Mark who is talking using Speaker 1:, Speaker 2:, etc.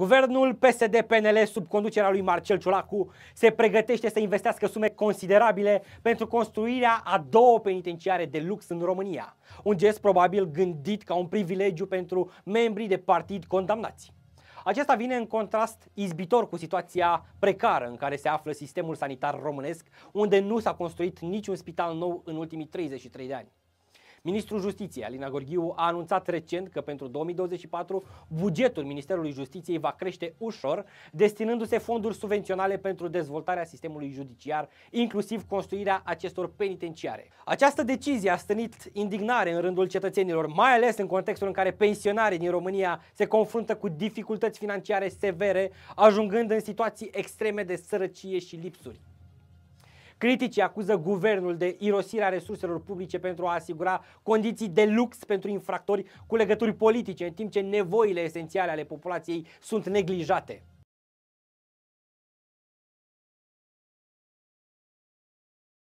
Speaker 1: Guvernul PSD-PNL sub conducerea lui Marcel Ciolacu se pregătește să investească sume considerabile pentru construirea a două penitenciare de lux în România. Un gest probabil gândit ca un privilegiu pentru membrii de partid condamnați. Acesta vine în contrast izbitor cu situația precară în care se află sistemul sanitar românesc, unde nu s-a construit niciun spital nou în ultimii 33 de ani. Ministrul Justiției, Alina Gorghiu, a anunțat recent că pentru 2024 bugetul Ministerului Justiției va crește ușor, destinându-se fonduri subvenționale pentru dezvoltarea sistemului judiciar, inclusiv construirea acestor penitenciare. Această decizie a stănit indignare în rândul cetățenilor, mai ales în contextul în care pensionarii din România se confruntă cu dificultăți financiare severe, ajungând în situații extreme de sărăcie și lipsuri. Criticii acuză guvernul de irosirea resurselor publice pentru a asigura condiții de lux pentru infractori cu legături politice, în timp ce nevoile esențiale ale populației sunt neglijate.